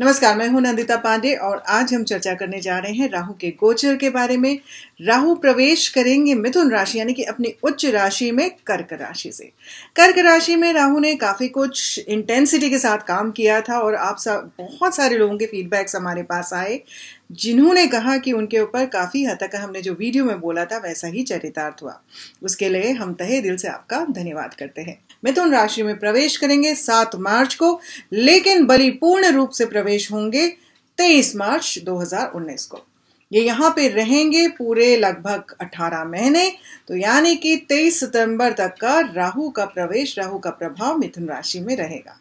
नमस्कार, मैं हूँ नंदिता पांडे और आज हम चर्चा करने जा रहे हैं राहु के गोचर के बारे में। राहु प्रवेश करेंगे मिथुन राशि, यानी कि अपनी उच्च राशि में कर्क राशि से। कर्क राशि में राहु ने काफ़ी कुछ इंटेंसिटी के साथ काम किया था और आप सब बहुत सारे लोगों के फीडबैक्स हमारे पास आए। जिन्होंने कहा कि उनके ऊपर काफ़ी हद तक हमने जो वीडियो में बोला था, वैसा ही चरितार्थ हुआ। उसके लिए हम तहे दिल से आपका धन्यवाद करते हैं। मिथुन राशि में प्रवेश करेंगे सात मार्च को, लेकिन बलि पूर्ण रूप से प्रवेश होंगे तेईस मार्च 2019 को। ये यहाँ पे रहेंगे पूरे लगभग 18 महीने तो यानी कि 23 सितंबर तक का राहु का प्रवेश, राहु का प्रभाव मिथुन राशि में रहेगा।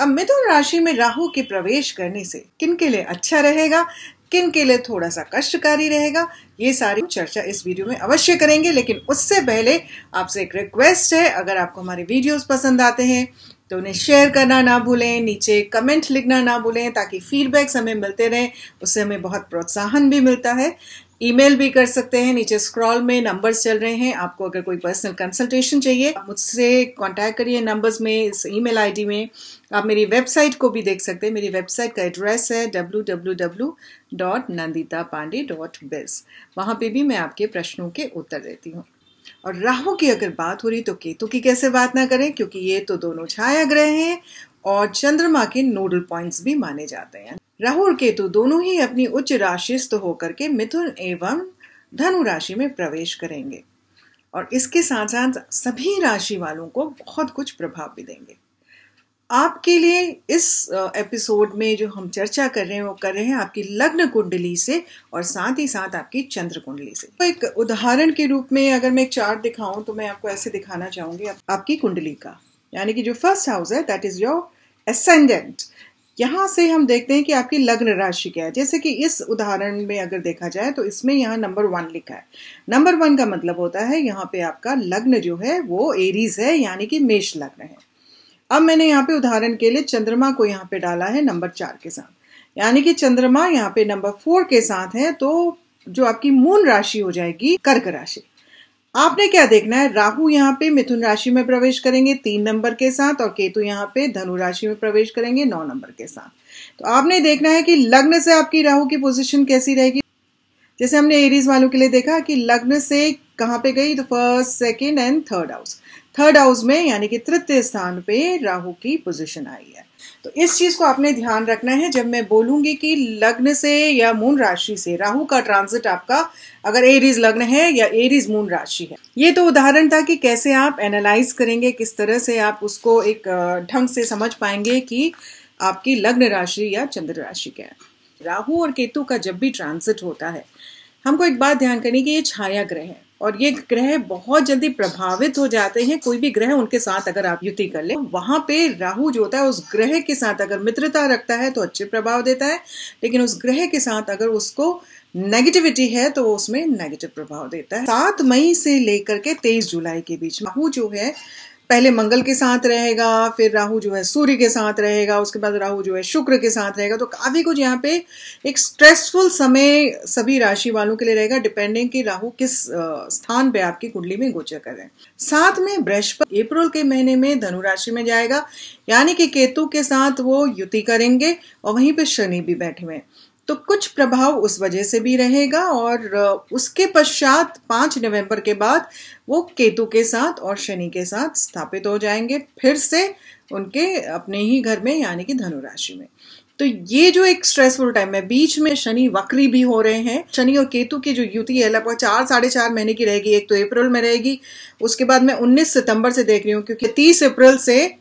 अब मिथुन राशि में राहु के प्रवेश करने से किन के लिए अच्छा रहेगा? किन के लिए थोड़ा सा कष्टकारी रहेगा, ये सारी चर्चा इस वीडियो में अवश्य करेंगे, लेकिन उससे पहले आपसे एक रिक्वेस्ट है, अगर आपको हमारे वीडियोस पसंद आते हैं तो उन्हें शेयर करना ना भूलें, नीचे कमेंट लिखना ना भूलें, ताकि फीडबैक्स हमें मिलते रहें, उससे हमें बहुत प्रोत्साहन भी मिलता है। ईमेल भी कर सकते हैं, नीचे स्क्रॉल में नंबर्स चल रहे हैं। आपको अगर कोई पर्सनल कंसल्टेशन चाहिए मुझसे कांटेक्ट करिए नंबर्स में, इस ईमेल आईडी में। आप मेरी वेबसाइट को भी देख सकते हैं। मेरी वेबसाइट का एड्रेस है W W W dot Nandita Pandey dot biz वहाँ पर भी मैं आपके प्रश्नों के उत्तर देती हूँ। और राहु की अगर बात हो रही तो केतु की कैसे बात ना करें, क्योंकि ये तो दोनों छाया ग्रह हैं और चंद्रमा के नोडल पॉइंट्स भी माने जाते हैं। राहु और केतु दोनों ही अपनी उच्च राशिस्थ होकर के मिथुन एवं धनु राशि में प्रवेश करेंगे और इसके साथ साथ सभी राशि वालों को बहुत कुछ प्रभाव भी देंगे। आपके लिए इस एपिसोड में जो हम चर्चा कर रहे हैं, वो कर रहे हैं आपकी लग्न कुंडली से और साथ ही साथ आपकी चंद्र कुंडली से। तो एक उदाहरण के रूप में अगर मैं एक चार्ट दिखाऊँ तो मैं आपको ऐसे दिखाना चाहूँगी आपकी कुंडली का। यानी कि जो फ़र्स्ट हाउस है दैट इज़ योर एसेंडेंट यहाँ से हम देखते हैं कि आपकी लग्न राशि क्या है। जैसे कि इस उदाहरण में अगर देखा जाए तो इसमें यहाँ नंबर वन लिखा है। नंबर वन का मतलब होता है यहाँ पे आपका लग्न जो है वो एरीज है, यानी कि मेष लग्न है। अब मैंने यहाँ पे उदाहरण के लिए चंद्रमा को यहाँ पे डाला है नंबर चार के साथ। यानी कि चंद्रमा यहाँ पे नंबर फोर के साथ है तो जो आपकी मून राशि हो जाएगी कर्क राशि। आपने क्या देखना है? राहु यहाँ पे मिथुन राशि में प्रवेश करेंगे तीन नंबर के साथ और केतु यहाँ पे धनु राशि में प्रवेश करेंगे नौ नंबर के साथ। तो आपने देखना है कि लग्न से आपकी राहु की पोजीशन कैसी रहेगी। जैसे हमने एरीज वालों के लिए देखा कि लग्न से कहाँ पे गई? तो first second and third house third house में यानी कि तृतीय स्थान पे राहु की पोजिशन आई है। तो इस चीज़ को आपने ध्यान रखना है जब मैं बोलूँगी कि लग्न से या मून राशि से, राहु का ट्रांजिट आपका, अगर एरीज लग्न है या एरीज मून राशि है। ये तो उदाहरण था कि कैसे आप एनालाइज करेंगे, किस तरह से आप उसको एक ढंग से समझ पाएँगे कि आपकी लग्न राशि या चंद्र राशि क्या है। राहु और केतु का जब भी ट्रांजिट होता है, हमको एक बात ध्यान करनी कि ये छाया ग्रह है। और ये ग्रह बहुत जल्दी प्रभावित हो जाते हैं। कोई भी ग्रह उनके साथ अगर आप युति कर ले, वहाँ पे राहु जो होता है, उस ग्रह के साथ अगर मित्रता रखता है तो अच्छे प्रभाव देता है। लेकिन उस ग्रह के साथ अगर उसको नेगेटिविटी है तो उसमें नेगेटिव प्रभाव देता है। सात मई से लेकर के तेईस जुलाई के बीच राहु जो है पहले मंगल के साथ रहेगा, फिर राहु जो है सूर्य के साथ रहेगा, उसके बाद राहु जो है शुक्र के साथ रहेगा। तो काफ़ी कुछ यहाँ पे एक स्ट्रेसफुल समय सभी राशि वालों के लिए रहेगा डिपेंडिंग कि राहु किस स्थान पे आपकी कुंडली में गोचर कर रहे हैं। साथ में बृहस्पति अप्रैल के महीने में धनु राशि में जाएगा, यानी कि केतु के साथ वो युति करेंगे और वहीं पर शनि भी बैठे हुए तो कुछ प्रभाव उस वजह से भी रहेगा और उसके पश्चात पाँच नवंबर के बाद वो केतु के साथ और शनि के साथ स्थापित हो जाएँगे, फिर से उनके अपने ही घर में, यानी कि धनु राशि में। तो ये जो एक स्ट्रेसफुल टाइम है, बीच में शनि वक्री भी हो रहे हैं। शनि और केतु की जो युति है, लगभग चार, साढ़े चार महीने की रहेगी, एक तो अप्रैल में रहेगी, उसके बाद मैं 19 सितंबर से देख रही हूँ, क्योंकि 30 अप्रैल से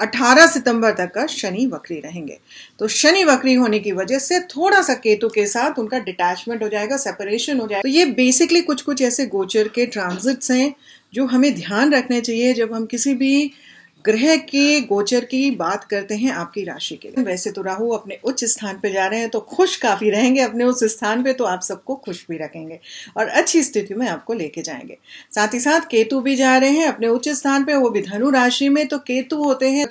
18 सितंबर तक का शनि वक्री रहेंगे। तो शनि वक्री होने की वजह से थोड़ा सा केतु के साथ उनका डिटैचमेंट हो जाएगा सेपरेशन हो जाएगा। तो ये बेसिकली कुछ कुछ ऐसे गोचर के ट्रांजिट्स हैं जो हमें ध्यान रखने चाहिए जब हम किसी भी ग्रह के, गोचर की बात करते हैं आपकी राशि के लिए। वैसे तो राहु अपने उच्च स्थान पे जा रहे हैं तो खुश काफ़ी रहेंगे अपने उस स्थान पे तो आप सबको खुश भी रखेंगे और अच्छी स्थिति में आपको लेके जाएँगे। साथ ही साथ केतु भी जा रहे हैं अपने उच्च स्थान पे, वो भी धनु राशि में तो केतु होते हैं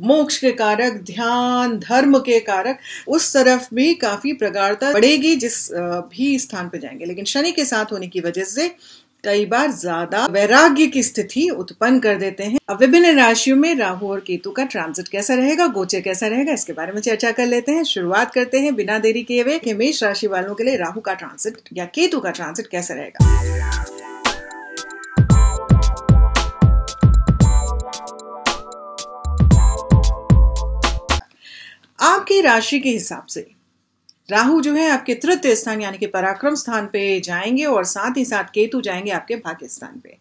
मोक्ष के कारक, ध्यान, धर्म के कारक, उस तरफ़ भी काफ़ी प्रगाढ़ता बढ़ेगी जिस भी स्थान पर जाएँगे। लेकिन शनि के साथ होने की वजह से कई बार ज़्यादा वैराग्य की स्थिति उत्पन्न कर देते हैं। अब विभिन्न राशियों में राहु और केतु का ट्रांजिट कैसा रहेगा, गोचर कैसा रहेगा, इसके बारे में चर्चा कर लेते हैं। शुरुआत करते हैं बिना देरी किए हुए मेष राशि वालों के लिए राहु का ट्रांजिट या केतु का ट्रांजिट कैसा रहेगा। आपकी राशि के हिसाब से राहु जो है आपके तृतीय स्थान यानी कि पराक्रम स्थान पे जाएँगे और साथ ही साथ केतु जाएँगे आपके भाग्य स्थान पे।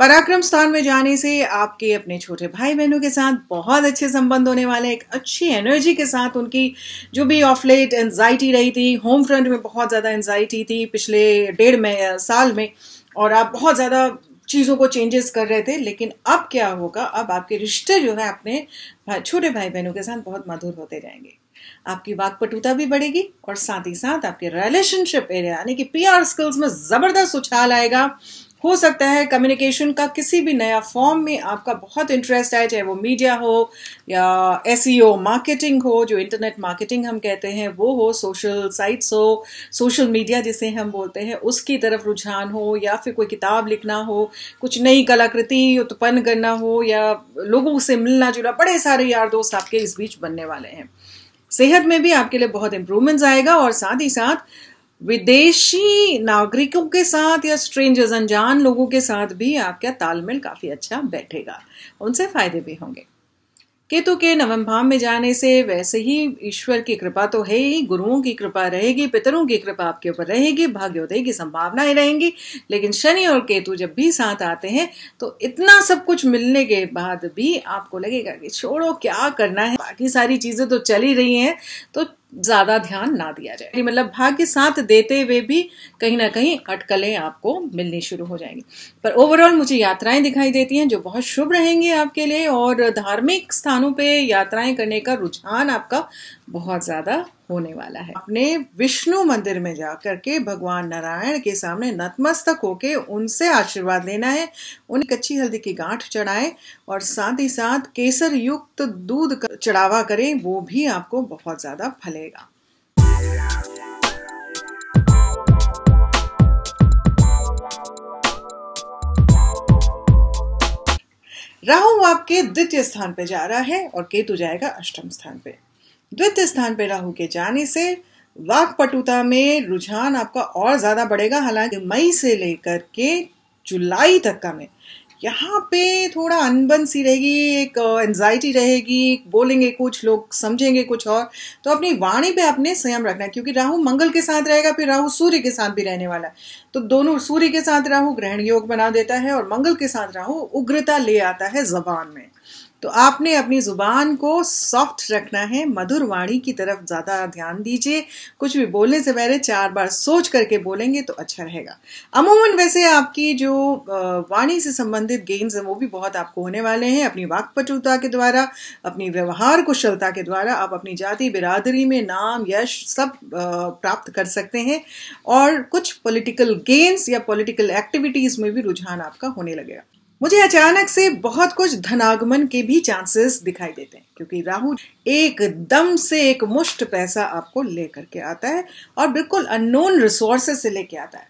पराक्रम स्थान में जाने से आपके अपने छोटे भाई बहनों के साथ बहुत अच्छे संबंध होने वाले, एक अच्छी एनर्जी के साथ उनकी जो भी ऑफ़ लेट एनजाइटी रही थी होम फ्रंट में बहुत ज़्यादा एनजाइटी थी पिछले डेढ़ में साल में और आप बहुत ज़्यादा चीज़ों को चेंजेस कर रहे थे, लेकिन अब क्या होगा? अब आपके रिश्ते जो है अपने छोटे भाई बहनों के साथ बहुत मधुर होते जाएँगे। आपकी वाकपटुता भी बढ़ेगी और साथ ही साथ आपके रिलेशनशिप एरिया यानी कि पीआर स्किल्स में ज़बरदस्त उछाल आएगा। हो सकता है कम्युनिकेशन का किसी भी नया फॉर्म में आपका बहुत इंटरेस्ट आए, चाहे वो मीडिया हो या एस मार्केटिंग हो, जो इंटरनेट मार्केटिंग हम कहते हैं, वो हो सोशल साइट्स हो सोशल मीडिया जिसे हम बोलते हैं, उसकी तरफ़ रुझान हो या फिर कोई किताब लिखना हो, कुछ नई कलाकृति उत्पन्न करना हो या लोगों से मिलना जुलना, बड़े सारे यार दोस्त आपके इस बीच बनने वाले हैं। सेहत में भी आपके लिए बहुत इंप्रूवमेंट आएगा और साथ ही साथ विदेशी नागरिकों के साथ या स्ट्रेंजर्स अनजान लोगों के साथ भी आपका तालमेल काफ़ी अच्छा बैठेगा। उनसे फ़ायदे भी होंगे। केतु के नवम भाव में जाने से वैसे ही ईश्वर की कृपा तो है ही, गुरुओं की कृपा रहेगी, पितरों की कृपा आपके ऊपर रहेगी, भाग्योदय की संभावनाएँ रहेंगी। लेकिन शनि और केतु जब भी साथ आते हैं तो इतना सब कुछ मिलने के बाद भी आपको लगेगा कि छोड़ो, क्या करना है? बाकी सारी चीज़ें तो चल ही रही हैं। तो ज़्यादा ध्यान ना दिया जाए। मतलब भाग्य साथ देते हुए भी कहीं ना कहीं अटकलें आपको मिलनी शुरू हो जाएँगी। पर ओवरऑल मुझे यात्राएँ दिखाई देती हैं जो बहुत शुभ रहेंगी आपके लिए और धार्मिक स्थानों पे यात्राएँ करने का रुझान आपका बहुत ज़्यादा होने वाला है। अपने विष्णु मंदिर में जाकर के भगवान नारायण के सामने नतमस्तक होके उनसे आशीर्वाद लेना है। उन्हें कच्ची हल्दी की गांठ चढ़ाएँ और साथ ही साथ केसर युक्त दूध चढ़ावा करें, वो भी आपको बहुत ज़्यादा फलेगा। राहु आपके द्वितीय स्थान पे जा रहा है और केतु जाएगा अष्टम स्थान पे। द्वितीय स्थान पे राहु के जाने से वाकपटुता में रुझान आपका और ज़्यादा बढ़ेगा। हालाँकि मई से लेकर के जुलाई तक का में यहाँ पे थोड़ा अनबन सी रहेगी, एक एनजाइटी रहेगी, बोलेंगे कुछ लोग, समझेंगे कुछ और। तो अपनी वाणी पे अपने संयम रखना क्योंकि राहु मंगल के साथ रहेगा, फिर राहु सूर्य के साथ भी रहने वाला है। तो दोनों सूर्य के साथ राहु ग्रहण योग बना देता है और मंगल के साथ राहु उग्रता ले आता है जबान में। तो आपने अपनी ज़ुबान को सॉफ्ट रखना है। मधुर वाणी की तरफ़ ज़्यादा ध्यान दीजिए। कुछ भी बोलने से पहले चार बार सोच करके बोलेंगे तो अच्छा रहेगा। अमूमन वैसे आपकी जो वाणी से संबंधित गेन्स हैं, वो भी बहुत आपको होने वाले हैं। अपनी वाकपटुता के द्वारा, अपनी व्यवहार कुशलता के द्वारा आप अपनी जाति, बिरादरी में नाम, यश सब प्राप्त कर सकते हैं। और कुछ पॉलिटिकल गेन्स या पॉलिटिकल एक्टिविटीज़ में भी रुझान आपका होने लगेगा। मुझे अचानक से बहुत कुछ धनागमन के भी चांसेस दिखाई देते हैं, क्योंकि राहु एकदम से एक मुश्त पैसा आपको लेकर के आता है और बिल्कुल अननोन रिसोर्सेस से लेके आता है।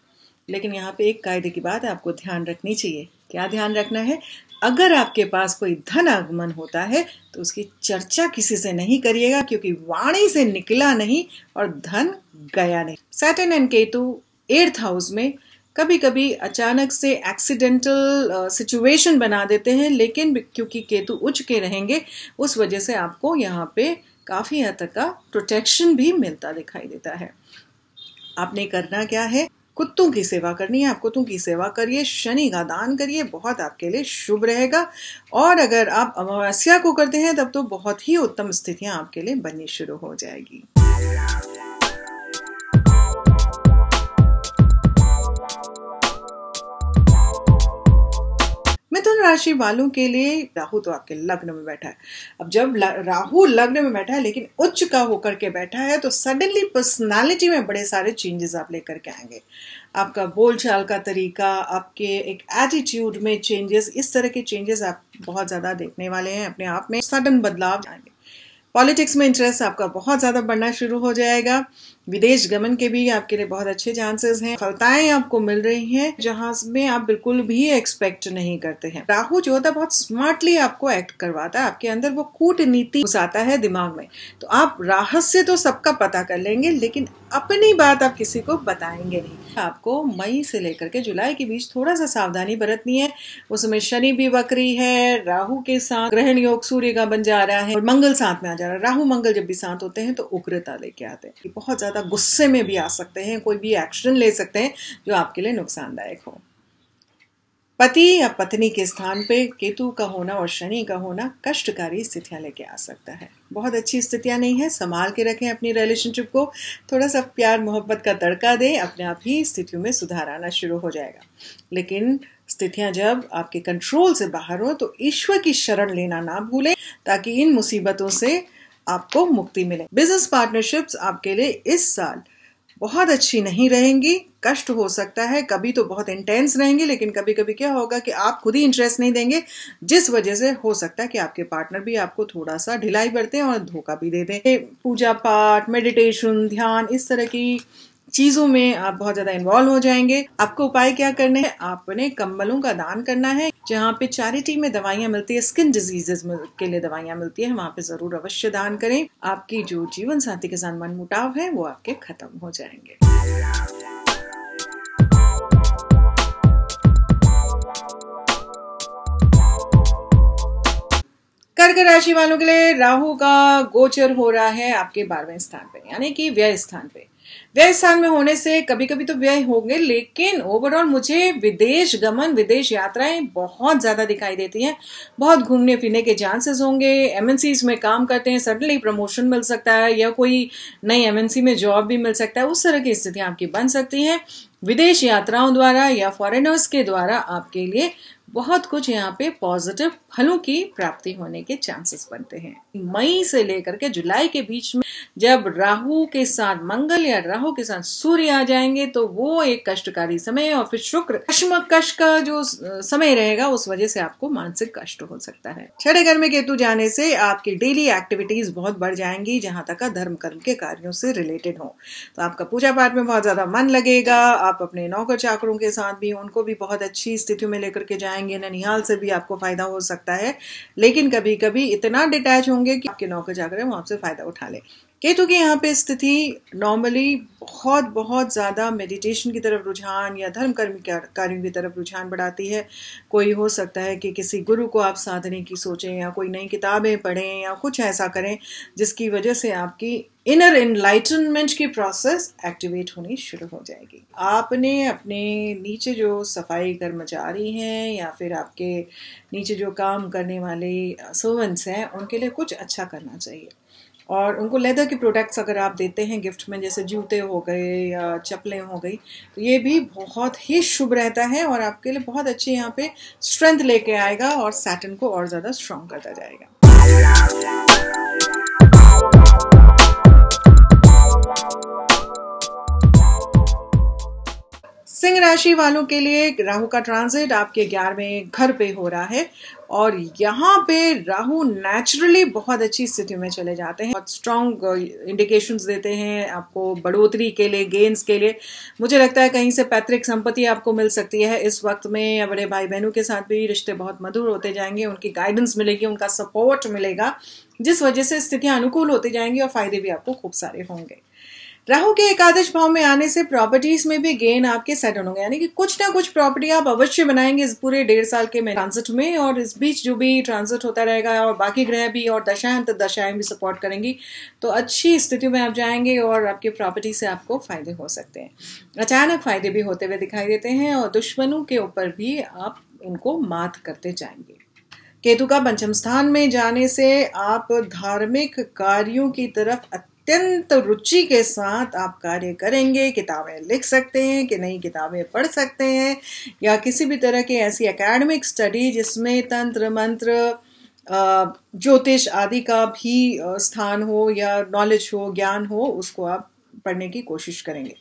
लेकिन यहाँ पे एक कायदे की बात है आपको ध्यान रखनी चाहिए। क्या ध्यान रखना है? अगर आपके पास कोई धन आगमन होता है तो उसकी चर्चा किसी से नहीं करिएगा, क्योंकि वाणी से निकला नहीं और धन गया नहीं। Saturn and Ketu eighth house में कभी कभी अचानक से एक्सीडेंटल सिचुएशन बना देते हैं, लेकिन क्योंकि केतु उच्च के रहेंगे, उस वजह से आपको यहाँ पे काफ़ी हद तक का प्रोटेक्शन भी मिलता दिखाई देता है। आपने करना क्या है? कुत्तों की सेवा करनी है, आप कुत्तों की सेवा करिए, शनि का दान करिए, बहुत आपके लिए शुभ रहेगा। और अगर आप अमावस्या को करते हैं, तब तो बहुत ही उत्तम स्थितियाँ आपके लिए बननी शुरू हो जाएगी। मिथुन राशि वालों के लिए, राहु तो आपके लग्न में बैठा है। अब जब राहु लग्न में बैठा है, लेकिन उच्च का होकर के बैठा है तो सडनली पर्सनालिटी में बड़े सारे चेंजेस आप लेकर के आएँगे। आपका बोलचाल का तरीका, आपके एक एटीट्यूड में चेंजेस इस तरह के चेंजेस आप बहुत ज़्यादा देखने वाले हैं, अपने आप में सडन बदलाव आएँगे। पॉलिटिक्स में इंटरेस्ट आपका बहुत ज़्यादा बढ़ना शुरू हो जाएगा। विदेश गमन के भी आपके लिए बहुत अच्छे चांसेस हैं। फलताएँ आपको मिल रही हैं, जहाँ में आप बिल्कुल भी एक्सपेक्ट नहीं करते हैं। राहु जो होता है, बहुत स्मार्टली आपको एक्ट करवाता है। आपके अंदर वो कूटनीति घुसाता है दिमाग में। तो आप राहत से तो सबका पता कर लेंगे, लेकिन अपनी बात आप किसी को बताएँगे नहीं। आपको मई से लेकर के जुलाई के बीच थोड़ा सा सावधानी बरतनी है। उसमें शनि भी बकरी है राहु के साथ ग्रहण योग सूर्य का बन जा रहा है और मंगल साथ में आ जा रहा है। राहु, मंगल जब भी साथ होते हैं तो उग्रता लेके आते हैं। बहुत ज़्यादा गुस्से में भी आ सकते हैं, कोई भी एक्शन ले सकते हैं जो आपके लिए नुकसानदायक हो। पति या पत्नी के स्थान पे केतु का होना और शनि का होना कष्टकारी स्थितियाँ लेके आ सकता है। बहुत अच्छी स्थितियाँ नहीं है, संभाल के रखें अपनी रिलेशनशिप को। थोड़ा सा प्यार, मोहब्बत का तड़का दें, अपने आप ही स्थितियों में सुधार आना शुरू हो जाएगा। लेकिन स्थितियाँ जब आपके कंट्रोल से बाहर हो तो ईश्वर की शरण लेना ना भूलें, ताकि इन मुसीबतों से आपको मुक्ति मिले। बिज़नेस पार्टनरशिप्स आपके लिए इस साल बहुत अच्छी नहीं रहेंगी। कष्ट हो सकता है, कभी तो बहुत इंटेंस रहेंगे, लेकिन कभी कभी क्या होगा कि आप खुद ही इंटरेस्ट नहीं देंगे, जिस वजह से हो सकता है कि आपके पार्टनर भी आपको थोड़ा सा ढिलाई बरते और धोखा भी दे दें। पूजा पाठ मेडिटेशन ध्यान, इस तरह की चीज़ों में आप बहुत ज़्यादा इन्वॉल्व हो जाएँगे। आपको उपाय क्या करने हैं? आपने कम्बलों का दान करना है, जहाँ पे चैरिटी में दवाइयाँ मिलती है स्किन डिजीजेस के लिए दवाइयाँ मिलती है, वहाँ पे ज़रूर अवश्य दान करें। आपकी जो जीवन साथी के साथ मन मुटाव है, वो आपके खत्म हो जाएँगे। कर्क राशि वालों के लिए राहु का गोचर हो रहा है आपके बारहवें स्थान पे, यानी कि व्यय स्थान पे। व्यय स्थान में होने से कभी कभी तो व्यय होंगे, लेकिन ओवरऑल मुझे विदेश गमन, विदेश यात्राएँ बहुत ज़्यादा दिखाई देती हैं। बहुत घूमने फिरने के चांसेस होंगे एमएनसी में काम करते हैं सडनली प्रमोशन मिल सकता है, या कोई नई एमएनसी में जॉब भी मिल सकता है, उस तरह की स्थितियाँ आपकी बन सकती हैं। विदेश यात्राओं द्वारा या फॉरेनर्स के द्वारा आपके लिए बहुत कुछ यहाँ पे पॉजिटिव फलों की प्राप्ति होने के चांसेस बनते हैं। मई से लेकर के जुलाई के बीच में जब राहु के साथ मंगल या राहु के साथ सूर्य आ जाएँगे तो वो एक कष्टकारी समय और फिर शुक्र कष्ट का जो समय रहेगा, उस वजह से आपको मानसिक कष्ट हो सकता है। छठे घर में केतु जाने से आपकी डेली एक्टिविटीज़ बहुत बढ़ जाएँगी, जहाँ तक धर्म कर्म के कार्यों से रिलेटेड हो। तो आपका पूजा पाठ में बहुत ज़्यादा मन लगेगा आप अपने नौकर चाकरों के साथ भी, उनको भी बहुत अच्छी स्थिति में लेकर के जाएँगे। ननिहाल से भी आपको फ़ायदा हो सकता है। लेकिन कभी कभी इतना डिटैच होंगे कि आपके नौकर चाकर वो आपसे फ़ायदा उठा ले। केतु की यहाँ पे स्थिति नॉर्मली बहुत बहुत ज़्यादा मेडिटेशन की तरफ़ रुझान या धर्म कर्म कार्यों की तरफ़ रुझान बढ़ाती है। कोई हो सकता है कि किसी गुरु को आप साधने की सोचें या कोई नई किताबें पढ़ें या कुछ ऐसा करें, जिसकी वजह से आपकी इनर इनलाइटनमेंट की प्रोसेस एक्टिवेट होनी शुरू हो जाएगी। आपने अपने नीचे जो सफ़ाई कर्मचारी हैं या फिर आपके नीचे जो काम करने वाले सर्वेंट्स हैं, उनके लिए कुछ अच्छा करना चाहिए। और उनको लेदर के प्रोडक्ट्स अगर आप देते हैं गिफ्ट में, जैसे जूते हो गए या चप्पलें हो गई तो ये भी बहुत ही शुभ रहता है और आपके लिए बहुत अच्छे यहाँ पे स्ट्रेंथ लेके आएगा और सैटन को और ज़्यादा स्ट्रॉन्ग करता जाएगा। सिंह राशि वालों के लिए राहु का ट्रांजिट आपके ग्यारहवें घर पे हो रहा है और यहाँ पे राहु नेचुरली बहुत अच्छी स्थिति में चले जाते हैं। बहुत स्ट्रॉन्ग इंडिकेशंस देते हैं आपको बढ़ोतरी के लिए गेन्स के लिए। मुझे लगता है कहीं से पैतृक संपत्ति आपको मिल सकती है। इस वक्त में बड़े भाई बहनों के साथ भी रिश्ते बहुत मधुर होते जाएँगे, उनकी गाइडेंस मिलेगी, उनका सपोर्ट मिलेगा, जिस वजह से स्थितियाँ अनुकूल होती जाएँगी और फ़ायदे भी आपको खूब सारे होंगे। राहु के एकादश भाव में आने से प्रॉपर्टीज़ में भी गेन आपके सेटल होंगे। यानी कि कुछ ना कुछ प्रॉपर्टी आप अवश्य बनाएँगे इस पूरे डेढ़ साल के ट्रांसिट में और इस बीच जो भी ट्रांसिट होता रहेगा और बाकी ग्रह भी और दशाएँ तो दशाएँ भी सपोर्ट करेंगी। तो अच्छी स्थिति में आप जाएँगे और आपके प्रॉपर्टी से आपको फ़ायदे हो सकते हैं। अचानक फ़ायदे भी होते हुए दिखाई देते हैं और दुश्मनों के ऊपर भी आप उनको मात करते जाएँगे। केतु का पंचम स्थान में जाने से आप धार्मिक कार्यों की तरफ़ अत्यंत रुचि के साथ आप कार्य करेंगे, किताबें लिख सकते हैं कि नई किताबें पढ़ सकते हैं, या किसी भी तरह की ऐसी एकेडमिक स्टडी जिसमें तंत्र मंत्र ज्योतिष आदि का भी स्थान हो या नॉलेज हो, ज्ञान हो, उसको आप पढ़ने की कोशिश करेंगे।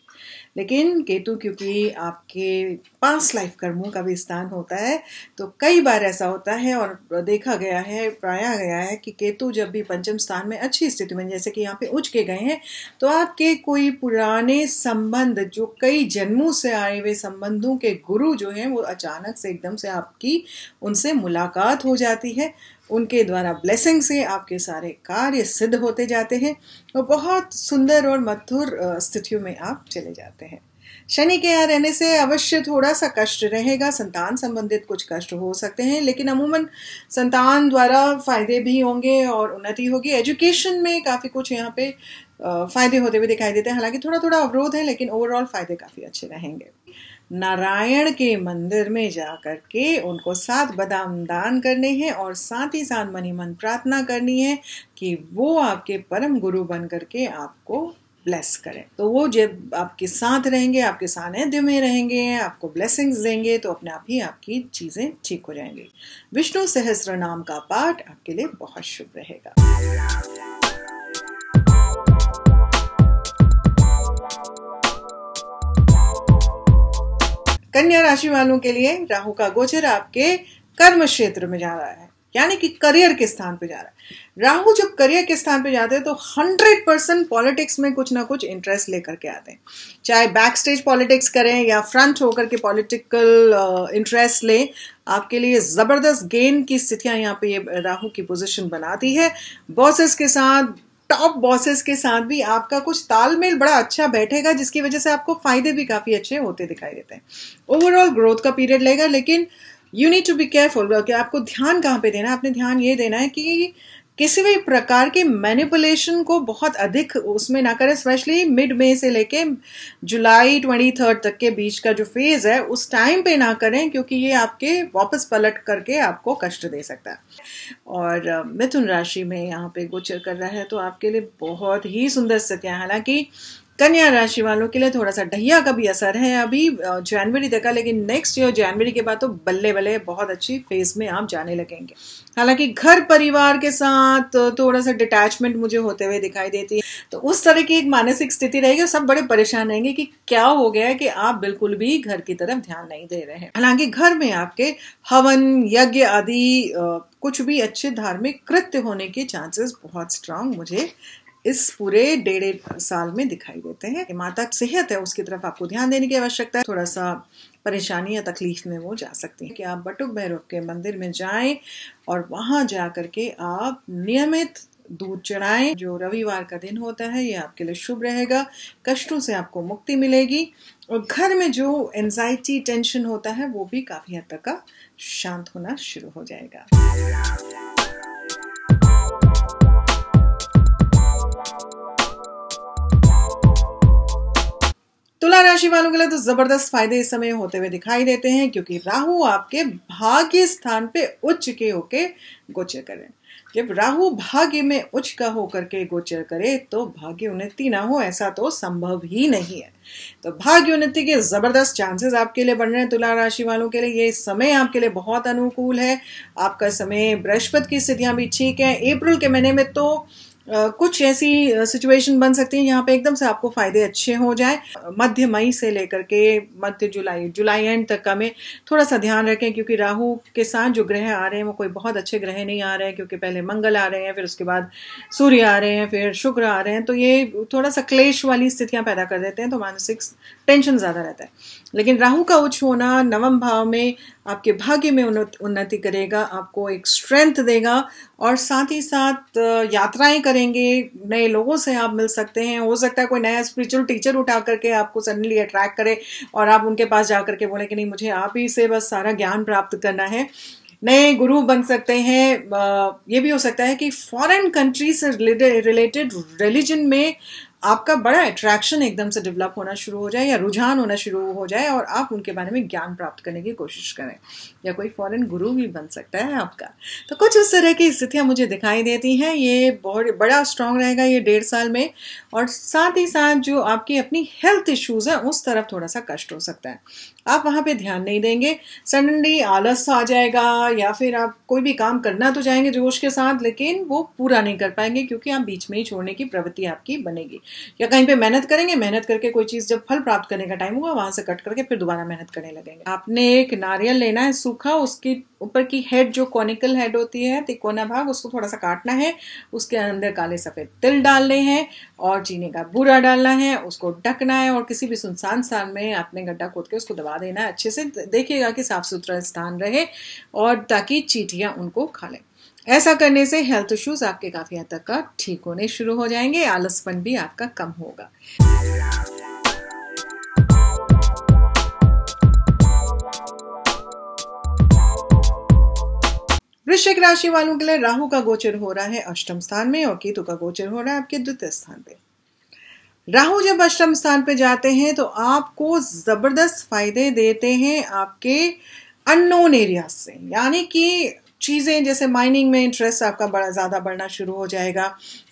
लेकिन केतु, क्योंकि आपके पास लाइफ कर्मों का भी स्थान होता है तो कई बार ऐसा होता है और देखा गया है, पाया गया है कि केतु जब भी पंचम स्थान में अच्छी स्थिति में, जैसे कि यहाँ पे उच के गए हैं तो आपके कोई पुराने संबंध, जो कई जन्मों से आए हुए संबंधों के गुरु जो हैं, वो अचानक से एकदम से आपकी उनसे मुलाकात हो जाती है। उनके द्वारा ब्लेसिंग से आपके सारे कार्य सिद्ध होते जाते हैं और बहुत सुंदर और मधुर स्थितियों में आप चले जाते हैं। शनि के यहाँ रहने से अवश्य थोड़ा सा कष्ट रहेगा, संतान संबंधित कुछ कष्ट हो सकते हैं, लेकिन अमूमन संतान द्वारा फ़ायदे भी होंगे और उन्नति होगी। एजुकेशन में काफ़ी कुछ यहाँ पे फ़ायदे होते हुए दिखाई देते हैं। हालाँकि थोड़ा थोड़ा अवरोध है, लेकिन ओवरऑल फ़ायदे काफ़ी अच्छे रहेंगे। नारायण के मंदिर में जाकर के उनको सात बादाम दान करने हैं और साथ ही साथ मनी मन प्रार्थना करनी है कि वो आपके परम गुरु बन करके आपको ब्लेस करें। तो वो जब आपके साथ रहेंगे, आपके सानिध्य में रहेंगे, आपको ब्लेसिंग्स देंगे तो अपने आप ही आपकी चीज़ें ठीक हो जाएँगी। विष्णु सहस्त्र नाम का पाठ आपके लिए बहुत शुभ रहेगा। कन्या राशि वालों के लिए राहु का गोचर आपके कर्म क्षेत्र में जा रहा है, यानी कि करियर के स्थान पे जा रहा है। राहु जब करियर के स्थान पे जाते हैं तो हंड्रेड परसेंट पॉलिटिक्स में कुछ ना कुछ इंटरेस्ट लेकर के आते हैं। चाहे बैक स्टेज पॉलिटिक्स करें या फ्रंट होकर के पॉलिटिकल इंटरेस्ट लें, आपके लिए ज़बरदस्त गेन की स्थितियाँ यहाँ पे ये राहु की पोजीशन बनाती है। बॉसेस के साथ टॉप बॉसेस के साथ भी आपका कुछ तालमेल बड़ा अच्छा बैठेगा, जिसकी वजह से आपको फ़ायदे भी काफ़ी अच्छे होते दिखाई देते हैं। ओवरऑल ग्रोथ का पीरियड लेगा, लेकिन you need to be careful आपको ध्यान कहाँ पे देना है? आपने ध्यान ये देना है कि किसी भी प्रकार के मैनिपुलेशन को बहुत अधिक उसमें ना करें स्पेशली मिड मे से लेके जुलाई ट्वेंटी थर्ड तक के बीच का जो फ़ेज़ है, उस टाइम पे ना करें, क्योंकि ये आपके वापस पलट करके आपको कष्ट दे सकता है। और मिथुन राशि में यहाँ पे गोचर कर रहा है तो आपके लिए बहुत ही सुंदर स्थितियाँ हालाँकि कन्या राशि वालों के लिए थोड़ा सा डहिया का भी असर है अभी जनवरी तक का लेकिन नेक्स्ट ईयर जनवरी के बाद तो बल्ले बल्ले बहुत अच्छी फ़ेज़ में आप जाने लगेंगे। हालाँकि घर परिवार के साथ थोड़ा सा डिटैचमेंट मुझे होते हुए दिखाई देती है। तो उस तरह की एक मानसिक स्थिति रहेगी सब बड़े परेशान रहेंगे कि क्या हो गया है कि आप बिल्कुल भी घर की तरफ़ ध्यान नहीं दे रहे हैं। हालाँकि घर में आपके हवन, यज्ञ आदि कुछ भी अच्छे धार्मिक कृत्य होने के चांसेस बहुत स्ट्रांग मुझे इस पूरे डेढ़ साल में दिखाई देते हैं। माता सेहत है, उसकी तरफ़ आपको ध्यान देने की आवश्यकता है। थोड़ा सा परेशानी या तकलीफ़ में वो जा सकती है। कि आप बटुक भैरव के मंदिर में जाएँ और वहाँ जा करके आप नियमित दूध चढ़ाएँ, जो रविवार का दिन होता है, ये आपके लिए शुभ रहेगा। कष्टों से आपको मुक्ति मिलेगी और घर में जो एनजाइटी टेंशन होता है, वो भी काफ़ी हद तक का शांत होना शुरू हो जाएगा। तुला राशि वालों के लिए तो ज़बरदस्त फ़ायदे इस समय होते हुए दिखाई देते हैं, क्योंकि राहु आपके भाग्य स्थान पे उच्च के होके गोचर करें। जब राहु भाग्य में उच्च का होकर के गोचर करे तो भाग्य उन्नति ना हो, ऐसा तो संभव ही नहीं है। तो भाग्य उन्नति के ज़बरदस्त चांसेस आपके लिए बन रहे हैं। तुला राशि वालों के लिए ये समय आपके लिए बहुत अनुकूल है। आपका समय बृहस्पति की स्थितियाँ भी ठीक है। अप्रैल के महीने में तो कुछ ऐसी सिचुएशन बन सकती है यहाँ पे एकदम से आपको फ़ायदे अच्छे हो जाए। मध्य मई से लेकर के मध्य जुलाई जुलाई एंड तक का में थोड़ा सा ध्यान रखें क्योंकि राहु के साथ जो ग्रह आ रहे हैं वो कोई बहुत अच्छे ग्रह नहीं आ रहे हैं क्योंकि पहले मंगल आ रहे हैं, फिर उसके बाद सूर्य आ रहे हैं, फिर शुक्र आ रहे हैं। तो ये थोड़ा सा क्लेश वाली स्थितियाँ पैदा कर देते हैं तो मानसिक टेंशन ज़्यादा रहता है। लेकिन राहु का उच्च होना नवम भाव में आपके भाग्य में उन्नति करेगा, आपको एक स्ट्रेंथ देगा और साथ ही साथ यात्राएँ करेंगे, नए लोगों से आप मिल सकते हैं। हो सकता है कोई नया स्पिरिचुअल टीचर उठा करके आपको सडनली अट्रैक्ट करे और आप उनके पास जा करके बोले कि नहीं, मुझे आप ही से बस सारा ज्ञान प्राप्त करना है। नए गुरु बन सकते हैं। ये भी हो सकता है कि फॉरेन कंट्री से रिलेटेड रिलीजन में आपका बड़ा अट्रैक्शन एकदम से डेवलप होना शुरू हो जाए या रुझान होना शुरू हो जाए और आप उनके बारे में ज्ञान प्राप्त करने की कोशिश करें। या कोई फॉरेन गुरु भी बन सकता है आपका। तो कुछ उस तरह की स्थितियाँ मुझे दिखाई देती हैं। ये बहुत बड़ा स्ट्रांग रहेगा ये डेढ़ साल में और साथ ही साथ जो आपकी अपनी हेल्थ इश्यूज़ हैं, उस तरफ़ थोड़ा सा कष्ट हो सकता है। आप वहाँ पे ध्यान नहीं देंगे। सडनली आलस आ जाएगा या फिर आप कोई भी काम करना तो जाएँगे जोश के साथ, लेकिन वो पूरा नहीं कर पाएँगे क्योंकि आप बीच में ही छोड़ने की प्रवृत्ति आपकी बनेगी। या कहीं पे मेहनत करेंगे, मेहनत करके कोई चीज़ जब फल प्राप्त करने का टाइम होगा वहाँ से कट करके फिर दोबारा मेहनत करने लगेंगे। आपने एक नारियल लेना है, सूखा, उसकी ऊपर की हेड जो कॉनिकल हेड होती है तिकोना भाग, उसको थोड़ा सा काटना है, उसके अंदर काले सफ़ेद तिल डालने हैं और चीनी का बूरा डालना है, उसको ढकना है और किसी भी सुनसान स्थान में आपने गड्ढा खोद के उसको दबा देना है। अच्छे से देखिएगा कि साफ़ सुथरा स्थान रहे और ताकि चीटियाँ उनको खा लें। ऐसा करने से हेल्थ इश्यूज़ आपके काफ़ी हद तक का ठीक होने शुरू हो जाएँगे, आलसपन भी आपका कम होगा। वृश्चिक राशि वालों के लिए राहु का गोचर हो रहा है अष्टम स्थान में और केतु का गोचर हो रहा है आपके द्वितीय स्थान पे। राहु जब अष्टम स्थान पे जाते हैं तो आपको ज़बरदस्त फ़ायदे देते हैं आपके अननोन एरिया से। यानी कि चीज़ें, जैसे माइनिंग में इंटरेस्ट आपका बड़ा, ज़्यादा बढ़ना शुरू हो जाएगा।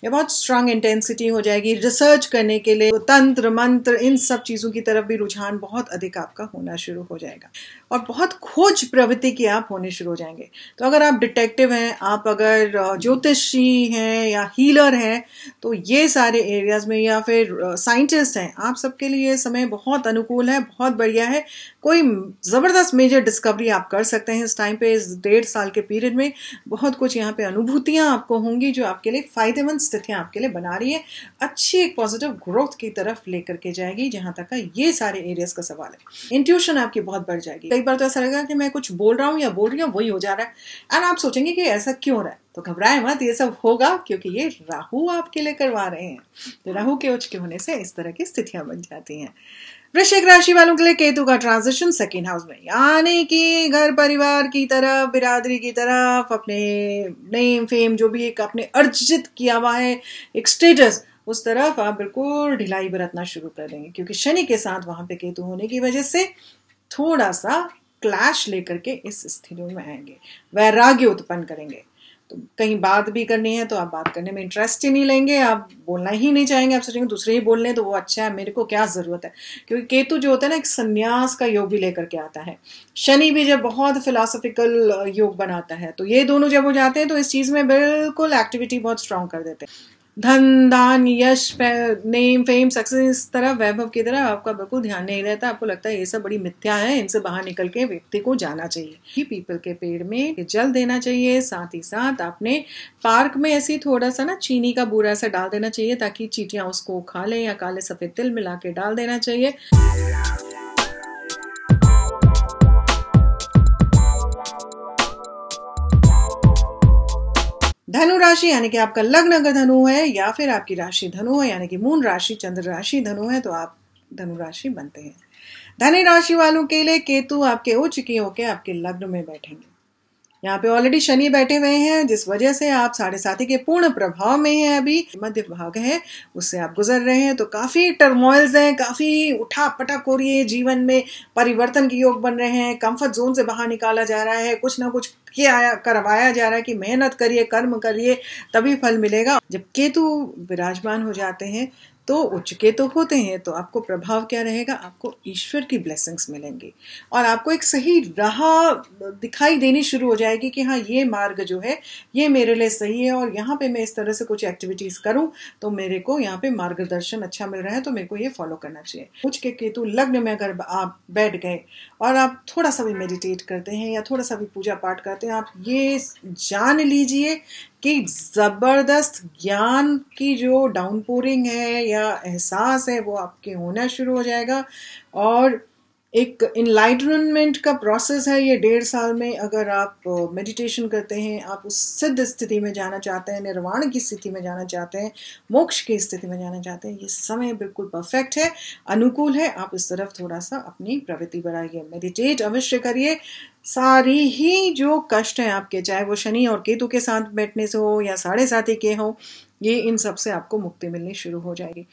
या बहुत स्ट्रांग इंटेंसिटी हो जाएगी। रिसर्च करने के लिए तंत्र, मंत्र, इन सब चीज़ों की तरफ़ भी रुझान बहुत अधिक आपका होना शुरू हो जाएगा। और बहुत खोज प्रवृत्ति के आप होने शुरू हो जाएँगे। तो अगर आप डिटेक्टिव हैं, आप अगर ज्योतिषी हैं या हीलर हैं तो ये सारे एरियाज़ में या फिर साइंटिस्ट हैं, आप सबके लिए समय बहुत अनुकूल है, बहुत बढ़िया है। कोई ज़बरदस्त मेजर डिस्कवरी आप कर सकते हैं। इस टाइम पे, इस डेढ़ साल के पीरियड में बहुत कुछ यहाँ पे अनुभूतियाँ आपको होंगी जो आपके लिए फ़ायदेमंद स्थितियाँ आपके लिए बना रही है। अच्छी एक पॉजिटिव ग्रोथ की तरफ़ लेकर के जाएगी, जहाँ तक का ये सारे एरियाज़ का सवाल है। इंट्यूशन आपकी बहुत बढ़ जाएगी। कई बार तो ऐसा लगेगा कि मैं कुछ बोल रहा हूँ या बोल रही हूँ, वही हो जा रहा है। एंड आप सोचेंगे कि ऐसा क्यों रहा है? तो घबराए मत, ये सब होगा क्योंकि ये राहु आपके लिए करवा रहे हैं। तो राहु के उच्च के होने से इस तरह की स्थितियाँ बन जाती हैं। वृश्चिक राशि वालों के लिए केतु का ट्रांजिशन सेकेंड हाउस में, यानी कि घर परिवार की तरफ़, बिरादरी की तरफ़, अपने नेम फेम जो भी एक अपने अर्जित किया हुआ है, एक स्टेटस उस तरफ़ आप बिल्कुल ढिलाई बरतना शुरू कर देंगे, क्योंकि शनि के साथ वहाँ पे केतु होने की वजह से थोड़ा सा क्लैश लेकर के इस स्थिति में आएँगे, वैराग्य उत्पन्न करेंगे। तो कहीं बात भी करनी है तो आप बात करने में इंटरेस्ट ही नहीं लेंगे, आप बोलना ही नहीं चाहेंगे, आप सोचेंगे दूसरे ही बोल लें तो वो अच्छा है, मेरे को क्या ज़रूरत है? क्योंकि केतु जो होता है ना, एक संन्यास का योग भी लेकर के आता है। शनि भी जब बहुत फिलासफिकल योग बनाता है तो ये दोनों जब हो जाते हैं तो इस चीज़ में बिल्कुल एक्टिविटी बहुत स्ट्रांग कर देते हैं। धन दान यश नेम फेम सक्सेस इस तरह, वैभव की तरह आपका बिल्कुल ध्यान नहीं रहता। आपको लगता है ये सब बड़ी मिथ्या है, इनसे बाहर निकल के व्यक्ति को जाना चाहिए। पीपल के पेड़ में जल देना चाहिए, साथ ही साथ आपने पार्क में ऐसी थोड़ा सा ना चीनी का बूरा सा डाल देना चाहिए, ताकि चीटियाँ उसको खा लें या काले सफ़ेद तिल मिला के डाल देना चाहिए। धनु राशि, यानी कि आपका लग्न अगर धनु है, या फिर आपकी राशि धनु है, यानी कि मून राशि, चंद्र राशि धनु है तो आप धनु राशि बनते हैं। धनु राशि वालों के लिए केतु आपके उच्च की होकर आपके लग्न में बैठेंगे। यहाँ पे ऑलरेडी शनि बैठे हुए हैं, जिस वजह से आप साढ़े साथी के पूर्ण प्रभाव में हैं अभी। मध्य भाग है, उससे आप गुजर रहे हैं तो काफ़ी टर्मोइल्स हैं, काफ़ी उठा पटक हो रही है जीवन में। परिवर्तन के योग बन रहे हैं कंफर्ट जोन से बाहर निकाला जा रहा है, कुछ ना कुछ किया करवाया जा रहा है कि मेहनत करिए, कर्म करिए, तभी फल मिलेगा। जब केतु विराजमान हो जाते हैं तो उच्च के तो होते हैं तो आपको प्रभाव क्या रहेगा? आपको ईश्वर की ब्लेसिंग्स मिलेंगी। और आपको एक सही राह दिखाई देनी शुरू हो जाएगी कि हाँ ये मार्ग जो है, ये मेरे लिए सही है और यहाँ पे मैं इस तरह से कुछ एक्टिविटीज़ करूँ तो मेरे को यहाँ पे मार्गदर्शन अच्छा मिल रहा है तो मेरे को ये फॉलो करना चाहिए। उच्च के केतु लग्न में अगर आप बैठ गए और आप थोड़ा सा भी मेडिटेट करते हैं या थोड़ा सा भी पूजा पाठ करते हैं, आप ये जान लीजिए कि ज़बरदस्त ज्ञान की जो डाउनपोरिंग है या एहसास है, वो आपके होना शुरू हो जाएगा। और एक इनलाइटनमेंट का प्रोसेस है ये डेढ़ साल में। अगर आप मेडिटेशन करते हैं, आप उस सिद्ध स्थिति में जाना चाहते हैं, निर्वाण की स्थिति में जाना चाहते हैं, मोक्ष की स्थिति में जाना चाहते हैं, ये समय बिल्कुल परफेक्ट है, अनुकूल है। आप इस तरफ़ थोड़ा सा अपनी प्रवृत्ति बढ़ाइए। मेडिटेट अवश्य करिए। सारी ही जो कष्ट हैं आपके, चाहे वो शनि और केतु के साथ बैठने से हो या साढ़े साथी के हो, ये इन सबसे आपको मुक्ति मिलनी शुरू हो जाएगी।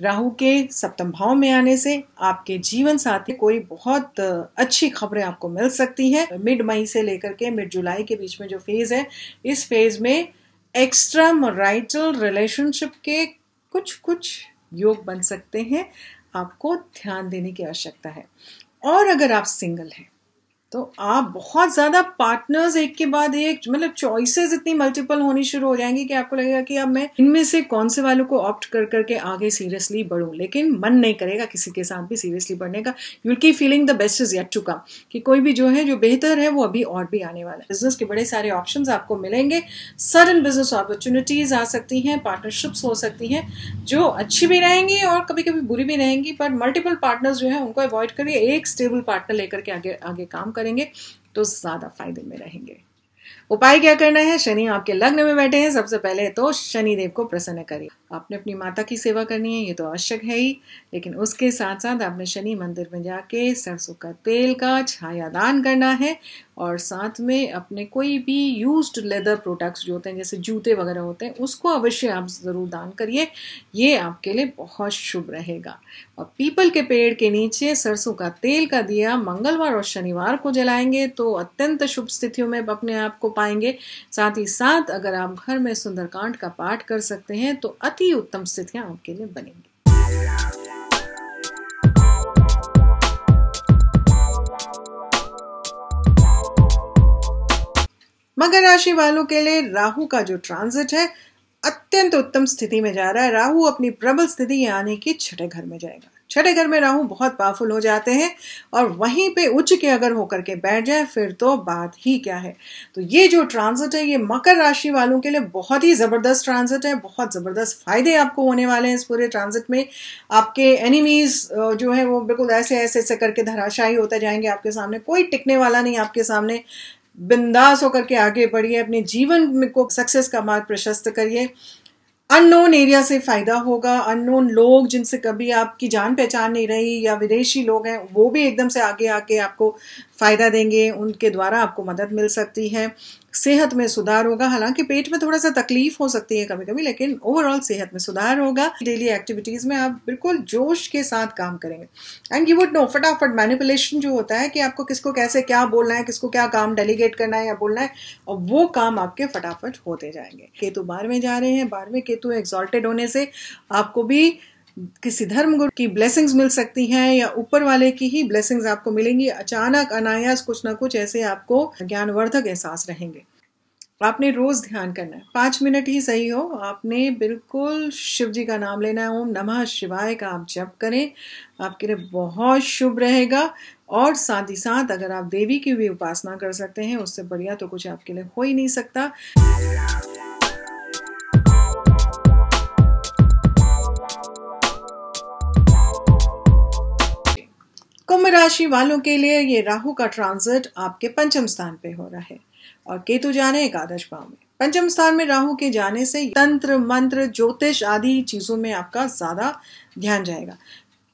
राहु के सप्तम भाव में आने से आपके जीवन साथी कोई बहुत अच्छी खबरें आपको मिल सकती हैं। मिड मई से लेकर के मिड जुलाई के बीच में जो फ़ेज़ है, इस फ़ेज़ में एक्स्ट्रा मराइटल रिलेशनशिप के कुछ कुछ योग बन सकते हैं। आपको ध्यान देने की आवश्यकता है। और अगर आप सिंगल हैं तो आप बहुत ज़्यादा पार्टनर्स एक के बाद एक मतलब चॉइसेस इतनी मल्टीपल होनी शुरू हो जाएँगी कि आपको लगेगा कि अब मैं इनमें से कौन से वालों को ऑप्ट कर, करके आगे सीरियसली बढ़ूं। लेकिन मन नहीं करेगा किसी के साथ भी सीरियसली बढ़ने का। यूल की feeling the best is yet to come कि कोई भी जो है, जो बेहतर है, वो अभी और भी आने वाला है। बिज़नेस के बड़े सारे ऑप्शन आपको मिलेंगे। सडन बिज़नेस अपॉर्चुनिटीज़ आ सकती हैं पार्टनरशिप्स हो सकती हैं, जो अच्छी भी रहेंगी और कभी कभी बुरी भी रहेंगी, पर मल्टीपल पार्टनर्स जो है, उनको अवॉइड करिए। एक स्टेबल पार्टनर लेकर के आगे आगे काम कर करेंगे तो ज़्यादा फ़ायदे में रहेंगे। उपाय क्या करना है? शनि आपके लग्न में बैठे हैं। सबसे पहले तो शनि देव को प्रसन्न करिए। आपने अपनी माता की सेवा करनी है, ये तो आवश्यक है ही। लेकिन उसके साथ साथ आपने शनि मंदिर में जाके सरसों का तेल का छाया दान करना है और साथ में अपने कोई भी यूज्ड लेदर प्रोडक्ट्स जो होते हैं, जैसे जूते वगैरह होते हैं, उसको अवश्य आप ज़रूर दान करिए। ये आपके लिए बहुत शुभ रहेगा। और पीपल के पेड़ के नीचे सरसों का तेल का दिया मंगलवार और शनिवार को जलाएँगे तो अत्यंत शुभ स्थितियों में अपने आप को पाएँगे। साथ ही साथ अगर आप घर में सुंदरकांड का पाठ कर सकते हैं तो अति उत्तम स्थितियाँ आपके लिए बनेंगी। मकर राशि वालों के लिए राहु का जो ट्रांजिट है, अत्यंत उत्तम स्थिति में जा रहा है। राहु अपनी प्रबल स्थिति आने कि छठे घर में जाएगा। छठे घर में राहु, बहुत पावरफुल हो जाते हैं और वहीं पे उच्च के अगर होकर के बैठ जाए, फिर तो बात ही क्या है। तो ये जो ट्रांजिट है, ये मकर राशि वालों के लिए बहुत ही ज़बरदस्त ट्रांजिट है, बहुत ज़बरदस्त फ़ायदे आपको होने वाले हैं इस पूरे ट्रांजिट में। आपके एनिमीज जो है, वो बिल्कुल ऐसे ऐसे ऐसे करके धराशाही होते जाएँगे आपके सामने। कोई टिकने वाला नहीं आपके सामने। बिंदास होकर के आगे बढ़िए, अपने जीवन को सक्सेस का मार्ग प्रशस्त करिए। अननोन एरिया से फ़ायदा होगा। अननोन लोग जिनसे कभी आपकी जान पहचान नहीं रही या विदेशी लोग हैं, वो भी एकदम से आगे आके आपको फ़ायदा देंगे, उनके द्वारा आपको मदद मिल सकती है। सेहत में सुधार होगा। हालाँकि पेट में थोड़ा सा तकलीफ़ हो सकती है कभी कभी लेकिन ओवरऑल सेहत में सुधार होगा। डेली एक्टिविटीज़ में आप बिल्कुल जोश के साथ काम करेंगे। एंड यू वुड नो फटाफट मैनिपुलेशन जो होता है कि आपको किसको कैसे क्या बोलना है, किसको क्या काम डेलीगेट करना है या बोलना है, और वो काम आपके फटाफट होते जाएँगे। केतु बार में जा रहे हैं। बार में केतु एग्जॉल्टेड होने से आपको भी किसी धर्म गुरु की ब्लेसिंग्स मिल सकती हैं या ऊपर वाले की ही ब्लेसिंग्स आपको मिलेंगी। अचानक, अनायास, कुछ ना कुछ ऐसे आपको ज्ञानवर्धक एहसास रहेंगे। आपने रोज ध्यान करना है। पाँच मिनट ही सही हो। आपने बिल्कुल शिव जी का नाम लेना है। ओम नमः शिवाय का आप जप करें। आपके लिए बहुत शुभ रहेगा। और साथ ही साथ अगर आप देवी की भी उपासना कर सकते हैं, उससे बढ़िया तो कुछ आपके लिए हो ही नहीं सकता। कुंभ राशि वालों के लिए ये राहु का ट्रांजिट आपके पंचम स्थान पे हो रहा है। और केतु जाने एकादश भाव में। पंचम स्थान में राहु के जाने से तंत्र, मंत्र, ज्योतिष आदि चीज़ों में आपका ज़्यादा ध्यान जाएगा।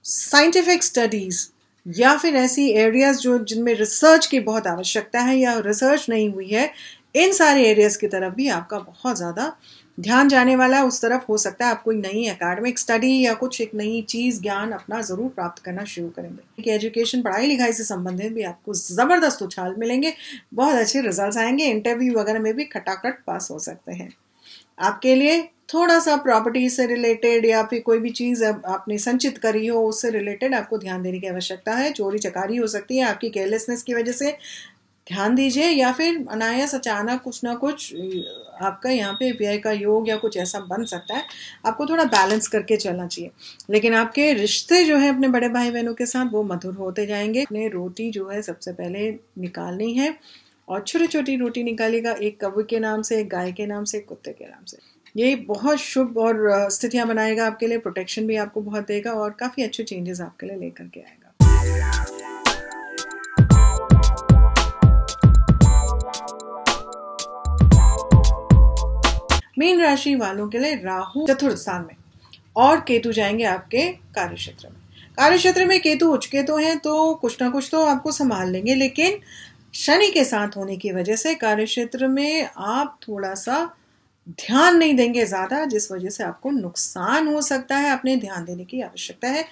साइंटिफिक स्टडीज़ या फिर ऐसी एरियाज़ जो जिनमें रिसर्च की बहुत आवश्यकता है या रिसर्च नहीं हुई है, इन सारे एरियाज़ की तरफ़ भी आपका बहुत ज़्यादा ध्यान जाने वाला उस तरफ़ हो सकता है आप कोई नई एकेडमिक स्टडी या कुछ एक नई चीज़, ज्ञान अपना ज़रूर प्राप्त करना शुरू करेंगे। कि एजुकेशन पढ़ाई लिखाई से संबंधित भी आपको ज़बरदस्त उछाल मिलेंगे, बहुत अच्छे रिज़ल्ट आएँगे इंटरव्यू वगैरह में भी खटाखट पास हो सकते हैं। आपके लिए थोड़ा सा प्रॉपर्टी से रिलेटेड या फिर कोई भी चीज़ आपने संचित करी हो, उससे रिलेटेड आपको ध्यान देने की आवश्यकता है चोरी चकारी हो सकती है आपकी केयरलेसनेस की वजह से। ध्यान दीजिए या फिर अनायास अचानक कुछ ना कुछ, आपका यहाँ पे व्यय का योग या कुछ ऐसा बन सकता है। आपको थोड़ा बैलेंस करके चलना चाहिए। लेकिन आपके रिश्ते जो है अपने बड़े भाई बहनों के साथ, वो मधुर होते जाएँगे। अपने रोटी जो है सबसे पहले निकालनी है और छोटी छोटी रोटी निकालेगा एक कौवे के नाम से, एक गाय के नाम से, एक कुत्ते के नाम से। ये बहुत शुभ और स्थितियाँ बनाएगा आपके लिए प्रोटेक्शन भी आपको बहुत देगा और काफ़ी अच्छे चेंजेस आपके लिए लेकर के आएगा। मीन राशि वालों के लिए राहु चतुर्थ स्थान में। और केतु जाएँगे आपके कार्य क्षेत्र में। कार्य क्षेत्र में केतु उच्च केतु हैं तो कुछ ना कुछ तो आपको संभाल लेंगे, लेकिन शनि के साथ होने की वजह से कार्य क्षेत्र में आप थोड़ा सा ध्यान नहीं देंगे ज़्यादा, जिस वजह से आपको नुकसान हो सकता है अपने ध्यान देने की आवश्यकता है।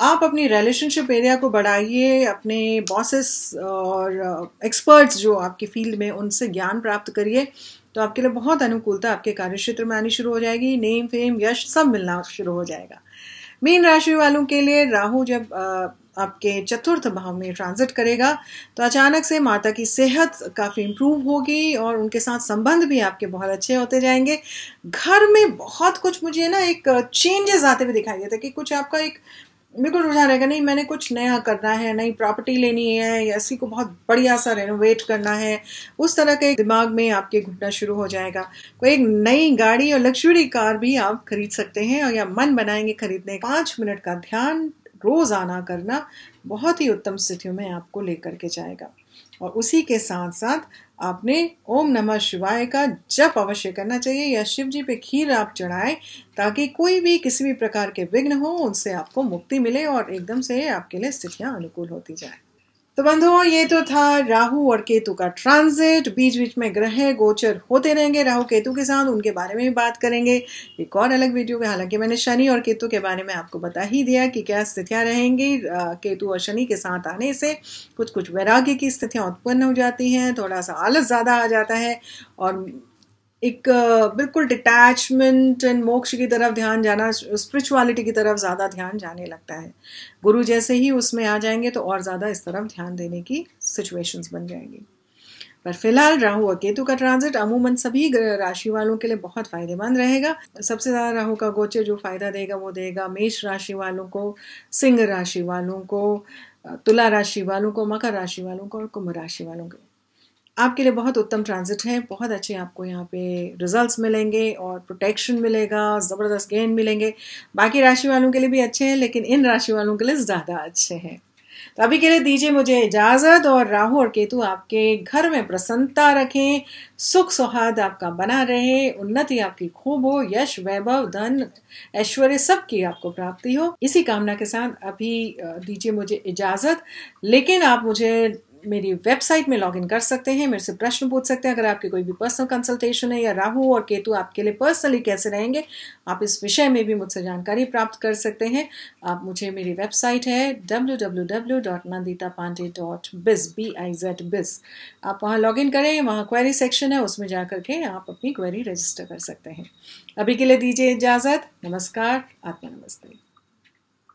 आप अपनी रिलेशनशिप एरिया को बढ़ाइए, अपने बॉसेस और एक्सपर्ट्स जो आपकी फ़ील्ड में उनसे ज्ञान प्राप्त करिए। तो आपके लिए बहुत अनुकूलता आपके कार्य क्षेत्र में आनी शुरू हो जाएगी। नेम, फेम, यश सब मिलना शुरू हो जाएगा। मीन राशि वालों के लिए राहु जब आपके चतुर्थ भाव में ट्रांजिट करेगा तो अचानक से माता की सेहत काफ़ी इम्प्रूव होगी और उनके साथ संबंध भी आपके बहुत अच्छे होते जाएँगे। घर में बहुत कुछ मुझे ना एक चेंजेस आते हुए दिखाई देते कि कुछ आपका एक बिल्कुल रुझान रहेगा, नहीं, मैंने कुछ नया करना है, नई प्रॉपर्टी लेनी है, या इसी को बहुत बढ़िया सा रेनोवेट करना है, उस तरह के दिमाग में आपके घुटना शुरू हो जाएगा। कोई एक नई गाड़ी और लक्जरी कार भी आप खरीद सकते हैं और या मन बनाएँगे खरीदने पाँच मिनट का ध्यान रोज आना करना बहुत ही उत्तम स्थितियों में आपको लेकर के जाएगा। और उसी के साथ साथ आपने ओम नमः शिवाय का जप अवश्य करना चाहिए। या शिव जी पे खीर आप चढ़ाएँ ताकि कोई भी किसी भी प्रकार के विघ्न हो, उनसे आपको मुक्ति मिले और एकदम से आपके लिए स्थितियाँ अनुकूल होती जाए। तो बंधुओं ये तो था राहु और केतु का ट्रांजिट बीच बीच में ग्रह गोचर होते रहेंगे। राहु केतु के साथ उनके बारे में भी बात करेंगे। एक और अलग वीडियो में, हालाँकि मैंने शनि और केतु के बारे में आपको बता ही दिया कि क्या स्थितियाँ रहेंगी। केतु और शनि के साथ आने से कुछ कुछ वैराग्य की स्थितियाँ उत्पन्न हो जाती हैं। थोड़ा सा आलस ज़्यादा आ जाता है और एक बिल्कुल डिटैचमेंट एंड मोक्ष की तरफ़ ध्यान जाना स्पिरिचुअलिटी की तरफ़ ज़्यादा ध्यान जाने लगता है। गुरु जैसे ही उसमें आ जाएँगे तो और ज़्यादा इस तरफ़ ध्यान देने की सिचुएशंस बन जाएँगी। पर फ़िलहाल राहु और केतु का ट्रांजिट अमूमन सभी राशि वालों के लिए बहुत फ़ायदेमंद रहेगा। सबसे ज़्यादा राहु का गोचर जो फ़ायदा देगा वो देगा मेष राशि वालों को, सिंह राशि वालों को तुला राशि वालों को, मकर राशि वालों को और कुंभ राशि वालों को। आपके लिए बहुत उत्तम ट्रांजिट है। बहुत अच्छे आपको यहाँ पे रिजल्ट्स मिलेंगे और प्रोटेक्शन मिलेगा, ज़बरदस्त गेन मिलेंगे। बाकी राशि वालों के लिए भी अच्छे हैं, लेकिन इन राशि वालों के लिए ज़्यादा अच्छे हैं। तो अभी के लिए दीजिए मुझे इजाज़त और राहु और केतु आपके घर में प्रसन्नता रखें, सुख सौहार्द आपका बना रहे, उन्नति आपकी खूब हो, यश, वैभव, धन, ऐश्वर्य सब की आपको प्राप्ति हो। इसी कामना के साथ अभी दीजिए मुझे इजाज़त। लेकिन आप मुझे मेरी वेबसाइट में लॉगिन कर सकते हैं, मेरे से प्रश्न पूछ सकते हैं, अगर आपके कोई भी पर्सनल कंसल्टेशन है या राहु और केतु आपके लिए पर्सनली कैसे रहेंगे, आप इस विषय में भी मुझसे जानकारी प्राप्त कर सकते हैं। आप मुझे मेरी वेबसाइट है W W W dot Nandita Pandey dot biz B I Z biz आप वहाँ लॉग इन करें, वहाँ क्वेरी सेक्शन है, उसमें जा करके आप अपनी क्वेरी रजिस्टर कर सकते हैं। अभी के लिए दीजिए इजाज़त, नमस्कार आत्मा नमस्ते